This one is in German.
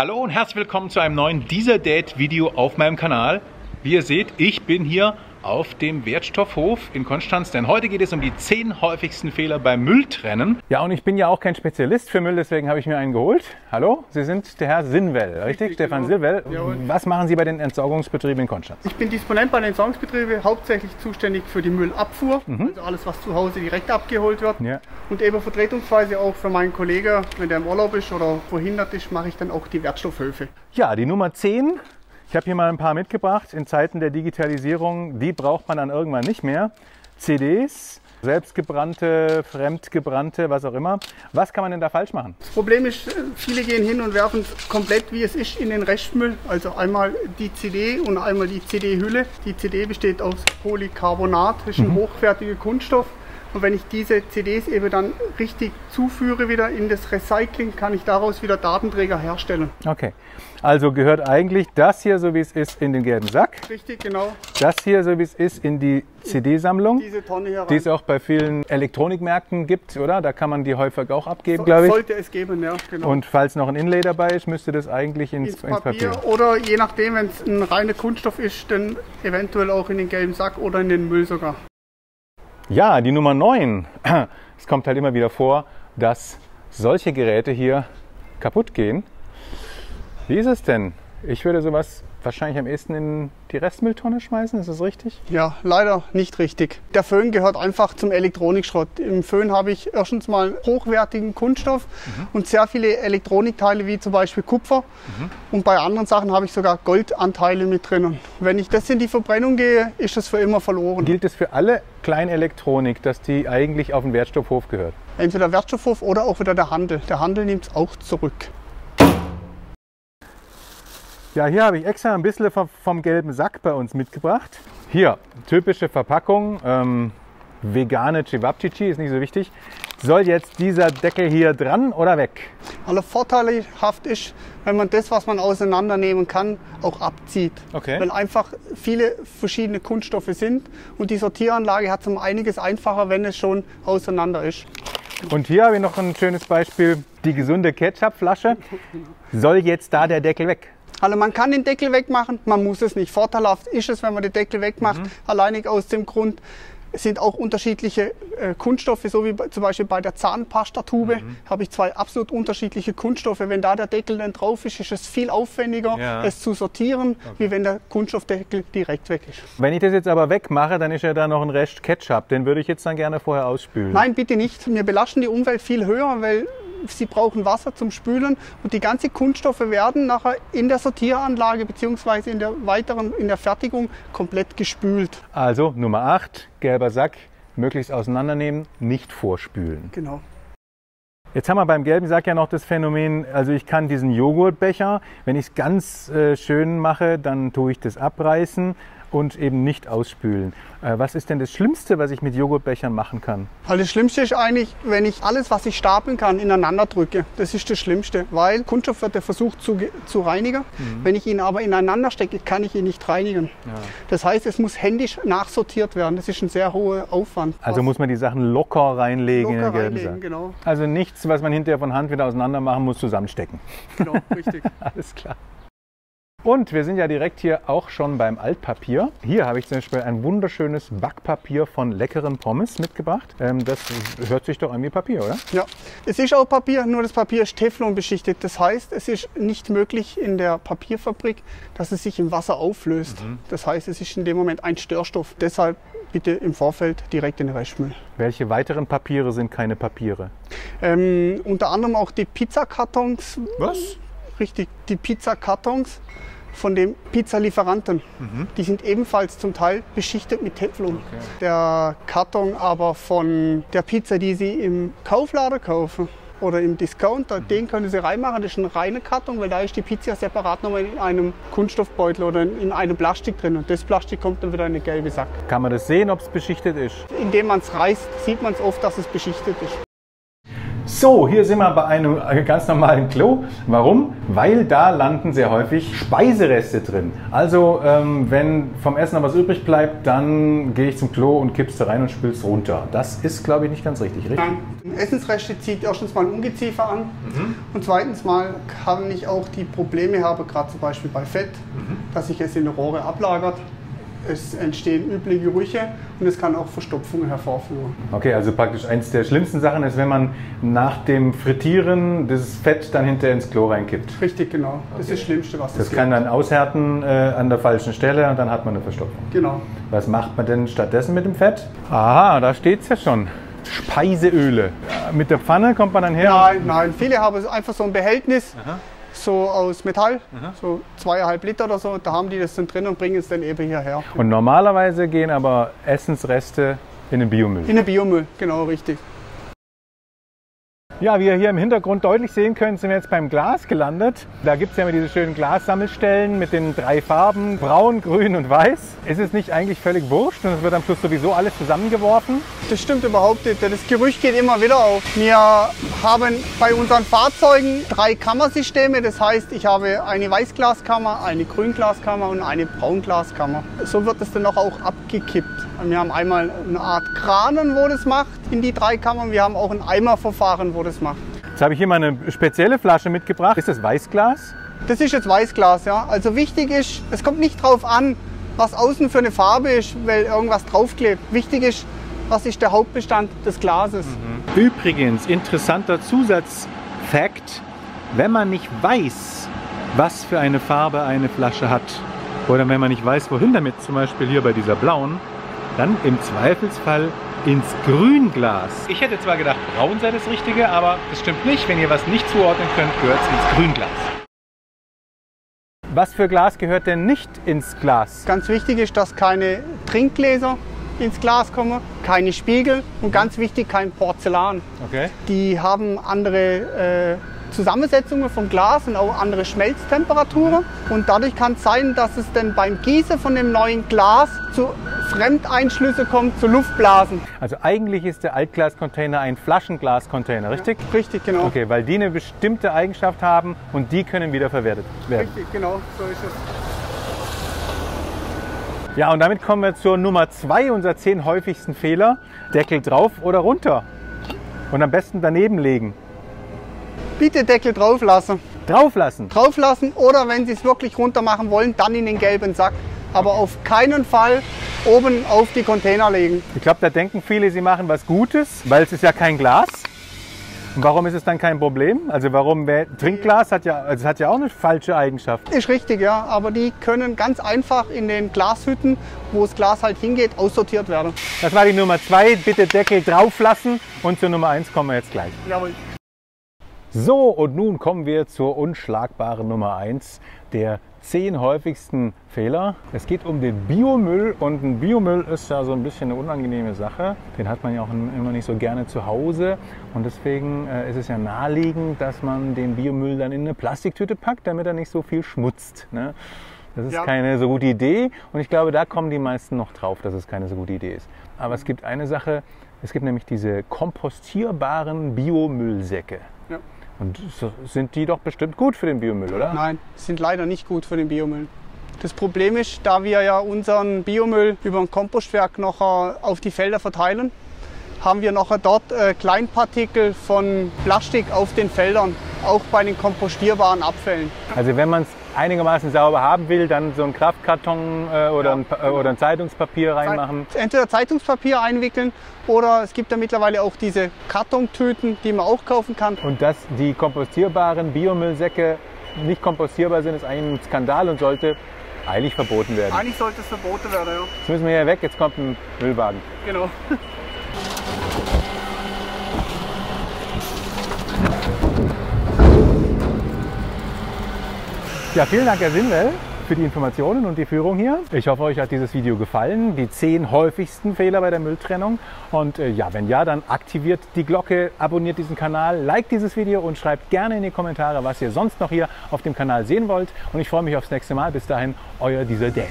Hallo und herzlich willkommen zu einem neuen Dieser Date Video auf meinem Kanal. Wie ihr seht, ich bin hier auf dem Wertstoffhof in Konstanz, denn heute geht es um die 10 häufigsten Fehler beim Mülltrennen. Ja, und ich bin ja auch kein Spezialist für Müll, deswegen habe ich mir einen geholt. Hallo, Sie sind der Herr Sinwell, richtig? Richtig, Stefan genau. Sinwell. Jawohl. Was machen Sie bei den Entsorgungsbetrieben in Konstanz? Ich bin Disponent bei den Entsorgungsbetrieben, hauptsächlich zuständig für die Müllabfuhr, also alles, was zu Hause direkt abgeholt wird. Mhm. Ja. Und eben vertretungsweise auch für meinen Kollegen, wenn der im Urlaub ist oder verhindert ist, mache ich dann auch die Wertstoffhöfe. Ja, die Nummer 10. Ich habe hier mal ein paar mitgebracht. In Zeiten der Digitalisierung, die braucht man dann irgendwann nicht mehr. CDs, selbstgebrannte, fremdgebrannte, was auch immer. Was kann man denn da falsch machen? Das Problem ist, äh, viele gehen hin und werfen es komplett wie es ist in den Restmüll. Also einmal die CD und einmal die CD-Hülle. Die CD besteht aus Polycarbonat, das ist ein hochwertiger Kunststoff. Und wenn ich diese CDs eben dann richtig zuführe wieder in das Recycling, kann ich daraus wieder Datenträger herstellen. Okay, also gehört eigentlich das hier, so wie es ist, in den gelben Sack. Richtig, genau. Das hier, so wie es ist, in die CD-Sammlung, Diese Tonne hier die es rein. auch bei vielen Elektronikmärkten gibt, oder? Da kann man die häufig auch abgeben, glaube ich. Sollte es geben, ja, genau. Und falls noch ein Inlay dabei ist, müsste das eigentlich ins, ins ins Papier, Papier. oder je nachdem, wenn es ein reiner Kunststoff ist, dann eventuell auch in den gelben Sack oder in den Müll sogar. Ja, die Nummer 9. Es kommt halt immer wieder vor, dass solche Geräte hier kaputt gehen. Wie ist es denn? Ich würde sowas wahrscheinlich am ehesten in die Restmülltonne schmeißen, ist das richtig? Ja, leider nicht richtig. Der Föhn gehört einfach zum Elektronikschrott. Im Föhn habe ich erstens mal hochwertigen Kunststoff und sehr viele Elektronikteile wie zum Beispiel Kupfer. Und bei anderen Sachen habe ich sogar Goldanteile mit drinnen. Wenn ich das in die Verbrennung gehe, ist das für immer verloren. Gilt es für alle Kleinelektronik, dass die eigentlich auf den Wertstoffhof gehört? Entweder Wertstoffhof oder auch wieder der Handel. Der Handel nimmt es auch zurück. Ja, hier habe ich extra ein bisschen vom, vom gelben Sack bei uns mitgebracht. Hier, typische Verpackung, ähm, vegane Cevapcici, ist nicht so wichtig. Soll jetzt dieser Deckel hier dran oder weg? Aller vorteilhaft ist, wenn man das, was man auseinandernehmen kann, auch abzieht. Okay. Weil einfach viele verschiedene Kunststoffe sind und die Sortieranlage hat es um einiges einfacher, wenn es schon auseinander ist. Und hier habe ich noch ein schönes Beispiel, die gesunde Ketchupflasche. Soll jetzt da der Deckel weg? Also man kann den Deckel wegmachen, man muss es nicht. Vorteilhaft ist es, wenn man den Deckel wegmacht, alleinig aus dem Grund, sind auch unterschiedliche äh, Kunststoffe, so wie zum Beispiel bei der Zahnpastatube habe ich zwei absolut unterschiedliche Kunststoffe. Wenn da der Deckel dann drauf ist, ist es viel aufwendiger, Ja. es zu sortieren, wie wenn der Kunststoffdeckel direkt weg ist. Wenn ich das jetzt aber wegmache, dann ist ja da noch ein Rest Ketchup. Den würde ich jetzt dann gerne vorher ausspülen. Nein, bitte nicht. Wir belasten die Umwelt viel höher, weil sie brauchen Wasser zum Spülen und die ganzen Kunststoffe werden nachher in der Sortieranlage bzw. in der weiteren in der Fertigung komplett gespült. Also Nummer 8, gelber Sack, möglichst auseinandernehmen, nicht vorspülen. Genau. Jetzt haben wir beim gelben Sack ja noch das Phänomen, also ich kann diesen Joghurtbecher, wenn ich es ganz äh, schön mache, dann tue ich das abreißen und eben nicht ausspülen. Äh, was ist denn das Schlimmste, was ich mit Joghurtbechern machen kann? Also das Schlimmste ist eigentlich, wenn ich alles, was ich stapeln kann, ineinander drücke. Das ist das Schlimmste, weil Kunststoff wird ja versucht zu, zu reinigen. Wenn ich ihn aber ineinander stecke, kann ich ihn nicht reinigen. Das heißt, es muss händisch nachsortiert werden. Das ist ein sehr hoher Aufwand. Also muss man die Sachen locker reinlegen in locker den gelben reinlegen, genau. Also nichts, was man hinterher von Hand wieder auseinander machen muss, zusammenstecken. genau richtig. Alles klar. Und wir sind ja direkt hier auch schon beim Altpapier. Hier habe ich zum Beispiel ein wunderschönes Backpapier von leckeren Pommes mitgebracht. Ähm, das hört sich doch an wie Papier, oder? Ja, es ist auch Papier, nur das Papier ist Teflon beschichtet. Das heißt, es ist nicht möglich in der Papierfabrik, dass es sich im Wasser auflöst. Das heißt, es ist in dem Moment ein Störstoff. Deshalb bitte im Vorfeld direkt in den Restmüll. Welche weiteren Papiere sind keine Papiere? Ähm, unter anderem auch die Pizzakartons. Was? Richtig, die Pizzakartons von dem Pizzalieferanten. Die sind ebenfalls zum Teil beschichtet mit Teflon. Der Karton aber von der Pizza, die Sie im Kaufladen kaufen oder im Discounter, den können Sie reinmachen. Das ist ein reiner Karton, weil da ist die Pizza separat nochmal in einem Kunststoffbeutel oder in einem Plastik drin. Und das Plastik kommt dann wieder in den gelben Sack. Kann man das sehen, ob es beschichtet ist? Indem man es reißt, sieht man es oft, dass es beschichtet ist. So, hier sind wir bei einem ganz normalen Klo. Warum? Weil da landen sehr häufig Speisereste drin. Also, ähm, wenn vom Essen noch was übrig bleibt, dann gehe ich zum Klo und kipp's da rein und spül's runter. Das ist, glaube ich, nicht ganz richtig, richtig? Nein. Essensreste zieht erstens mal ein Ungeziefer an mhm. und zweitens mal kann ich auch die Probleme haben, gerade zum Beispiel bei Fett, mhm. dass sich es in der Rohre ablagert es entstehen üble Gerüche und es kann auch Verstopfungen hervorführen. Okay, also praktisch eins der schlimmsten Sachen ist, wenn man nach dem Frittieren das Fett dann hinterher ins Klo reinkippt. Richtig, genau. Das okay. ist das Schlimmste, was es Das kann dann aushärten äh, an der falschen Stelle und dann hat man eine Verstopfung. Genau. Was macht man denn stattdessen mit dem Fett? Aha, da steht es ja schon. Speiseöle. Mit der Pfanne kommt man dann her? Nein, nein. Viele haben einfach so ein Behältnis. Aha so aus Metall, Aha. so zweieinhalb Liter oder so. Da haben die das dann drin und bringen es dann eben hierher. Und normalerweise gehen aber Essensreste in den Biomüll? In den Biomüll, genau, richtig. Ja, wie ihr hier im Hintergrund deutlich sehen könnt, sind wir jetzt beim Glas gelandet. Da gibt es ja immer diese schönen Glassammelstellen mit den drei Farben, braun, grün und weiß. Ist es nicht eigentlich völlig wurscht und es wird am Schluss sowieso alles zusammengeworfen? Das stimmt überhaupt nicht. Das Gerücht geht immer wieder auf. Wir haben bei unseren Fahrzeugen drei Kammersysteme. Das heißt, ich habe eine Weißglaskammer, eine Grünglaskammer und eine Braunglaskammer. So wird es dann noch auch abgekippt. Wir haben einmal eine Art Kranen, wo das macht in die drei Kammern. Wir haben auch ein Eimerverfahren, wo das macht. Jetzt habe ich hier mal eine spezielle Flasche mitgebracht. Ist das Weißglas? Das ist jetzt Weißglas, ja. Also wichtig ist, es kommt nicht darauf an, was außen für eine Farbe ist, weil irgendwas draufklebt. Wichtig ist, was ist der Hauptbestand des Glases. Mhm. Übrigens, interessanter Zusatzfakt, wenn man nicht weiß, was für eine Farbe eine Flasche hat, oder wenn man nicht weiß, wohin damit, zum Beispiel hier bei dieser blauen, dann im Zweifelsfall ins Grünglas. Ich hätte zwar gedacht, braun sei das Richtige, aber das stimmt nicht. Wenn ihr was nicht zuordnen könnt, gehört es ins Grünglas. Was für Glas gehört denn nicht ins Glas? Ganz wichtig ist, dass keine Trinkgläser ins Glas kommen, keine Spiegel und ganz wichtig kein Porzellan. Okay. Die haben andere äh, Zusammensetzungen vom Glas und auch andere Schmelztemperaturen. Und dadurch kann es sein, dass es dann beim Gießen von dem neuen Glas zu Fremdeinschlüsse kommt, zu Luftblasen. Also eigentlich ist der Altglascontainer ein Flaschenglascontainer, richtig? Ja, richtig, genau. Okay, weil die eine bestimmte Eigenschaft haben und die können wieder verwertet werden. Richtig, genau, so ist es. Ja, und damit kommen wir zur Nummer zwei unserer zehn häufigsten Fehler. Deckel drauf oder runter. Und am besten daneben legen. Bitte Deckel drauf lassen. Drauf lassen? Drauf lassen oder wenn Sie es wirklich runter machen wollen, dann in den gelben Sack. Aber auf keinen Fall oben auf die Container legen. Ich glaube, da denken viele, sie machen was Gutes, weil es ist ja kein Glas. Und warum ist es dann kein Problem? Also warum Trinkglas hat ja, also hat ja auch eine falsche Eigenschaft. Ist richtig, ja. Aber die können ganz einfach in den Glashütten, wo das Glas halt hingeht, aussortiert werden. Das war die Nummer zwei. Bitte Deckel drauf lassen. Und zur Nummer eins kommen wir jetzt gleich. Jawohl. So, und nun kommen wir zur unschlagbaren Nummer 1 der zehn häufigsten Fehler. Es geht um den Biomüll und ein Biomüll ist ja so ein bisschen eine unangenehme Sache. Den hat man ja auch immer nicht so gerne zu Hause und deswegen äh, ist es ja naheliegend, dass man den Biomüll dann in eine Plastiktüte packt, damit er nicht so viel schmutzt. Ne? Das ist ja. keine so gute Idee und ich glaube, da kommen die meisten noch drauf, dass es keine so gute Idee ist. Aber es gibt eine Sache, es gibt nämlich diese kompostierbaren Biomüllsäcke. Und so sind die doch bestimmt gut für den Biomüll, oder? Nein, sind leider nicht gut für den Biomüll. Das Problem ist, da wir ja unseren Biomüll über ein Kompostwerk noch auf die Felder verteilen, haben wir noch dort äh, Kleinpartikel von Plastik auf den Feldern, auch bei den kompostierbaren Abfällen. Also wenn man es einigermaßen sauber haben will, dann so einen Kraftkarton äh, oder, ja, ein, genau. oder ein Zeitungspapier reinmachen. Entweder Zeitungspapier einwickeln oder es gibt ja mittlerweile auch diese Kartontüten, die man auch kaufen kann. Und dass die kompostierbaren Biomüllsäcke nicht kompostierbar sind, ist eigentlich ein Skandal und sollte eigentlich verboten werden. Eigentlich sollte es verboten werden, ja. Jetzt müssen wir hier weg, jetzt kommt ein Müllwagen. Genau. Ja, vielen Dank, Herr Sinwell, für die Informationen und die Führung hier. Ich hoffe, euch hat dieses Video gefallen. Die zehn häufigsten Fehler bei der Mülltrennung. Und äh, ja, wenn ja, dann aktiviert die Glocke, abonniert diesen Kanal, liked dieses Video und schreibt gerne in die Kommentare, was ihr sonst noch hier auf dem Kanal sehen wollt. Und ich freue mich aufs nächste Mal. Bis dahin, euer dieser Dad.